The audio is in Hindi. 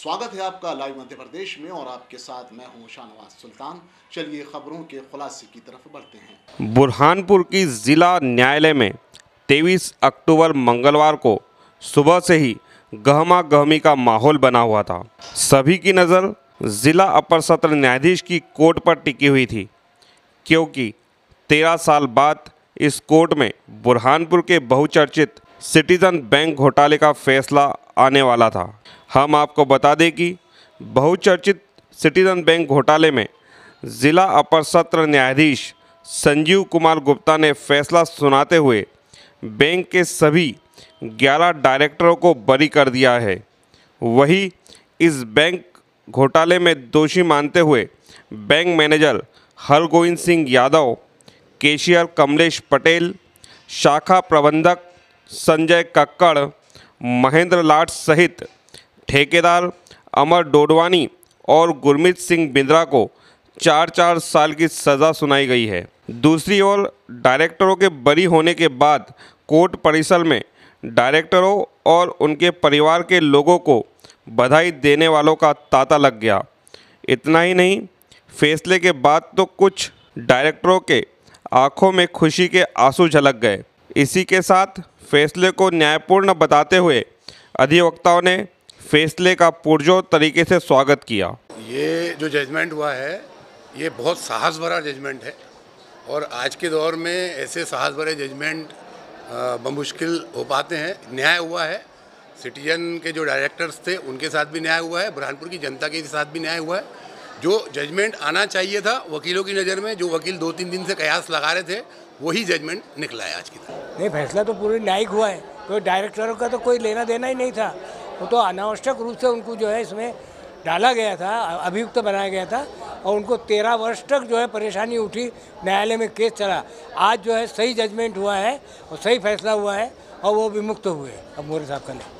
स्वागत है आपका लाइव मध्य प्रदेश में और आपके साथ मैं हूँ शाहनवाज सुल्तान। चलिए खबरों के खुलासे की तरफ़ बढ़ते हैं। बुरहानपुर की जिला न्यायालय में 23 अक्टूबर मंगलवार को सुबह से ही गहमा गहमी का माहौल बना हुआ था। सभी की नज़र जिला अपर सत्र न्यायाधीश की कोर्ट पर टिकी हुई थी, क्योंकि तेरह साल बाद इस कोर्ट में बुरहानपुर के बहुचर्चित सिटीजन बैंक घोटाले का फैसला आने वाला था। हम आपको बता दें कि बहुचर्चित सिटीजन बैंक घोटाले में ज़िला अपर सत्र न्यायाधीश संजीव कुमार गुप्ता ने फैसला सुनाते हुए बैंक के सभी 11 डायरेक्टरों को बरी कर दिया है। वही इस बैंक घोटाले में दोषी मानते हुए bank manager Hargovind Singh Yadav, cashier Kamlesh Patel, शाखा प्रबंधक संजय कक्कड़, महेंद्र लाट सहित ठेकेदार अमर डोडवानी और गुरमीत सिंह बिंद्रा को चार चार साल की सज़ा सुनाई गई है। दूसरी ओर, डायरेक्टरों के बरी होने के बाद कोर्ट परिसर में डायरेक्टरों और उनके परिवार के लोगों को बधाई देने वालों का तांता लग गया। इतना ही नहीं, फैसले के बाद तो कुछ डायरेक्टरों के आँखों में खुशी के आँसू झलक गए। इसी के साथ फैसले को न्यायपूर्ण बताते हुए अधिवक्ताओं ने फैसले का पुरजोर तरीके से स्वागत किया। ये जो जजमेंट हुआ है ये बहुत साहस भरा जजमेंट है। और आज के दौर में ऐसे साहस भरे जजमेंट बमुश्किल हो पाते हैं। न्याय हुआ है। सिटीजन के जो डायरेक्टर्स थे उनके साथ भी न्याय हुआ है। बुरहानपुर की जनता के साथ भी न्याय हुआ है। जो जजमेंट आना चाहिए था वकीलों की नज़र में जो वकील दो तीन दिन से कयास लगा रहे थे वही जजमेंट निकला है आज की तरह। नहीं फैसला तो पूरे न्यायिक हुआ है। तो डायरेक्टरों का तो कोई लेना देना ही नहीं था। वो तो अनावश्यक रूप से उनको जो है इसमें डाला गया था, अभियुक्त तो बनाया गया था और उनको तेरह वर्ष तक जो है परेशानी उठी, न्यायालय में केस चला। आज जो है सही जजमेंट हुआ है और सही फैसला हुआ है और वो भी मुक्त हुए अब मोरे साहब का नहीं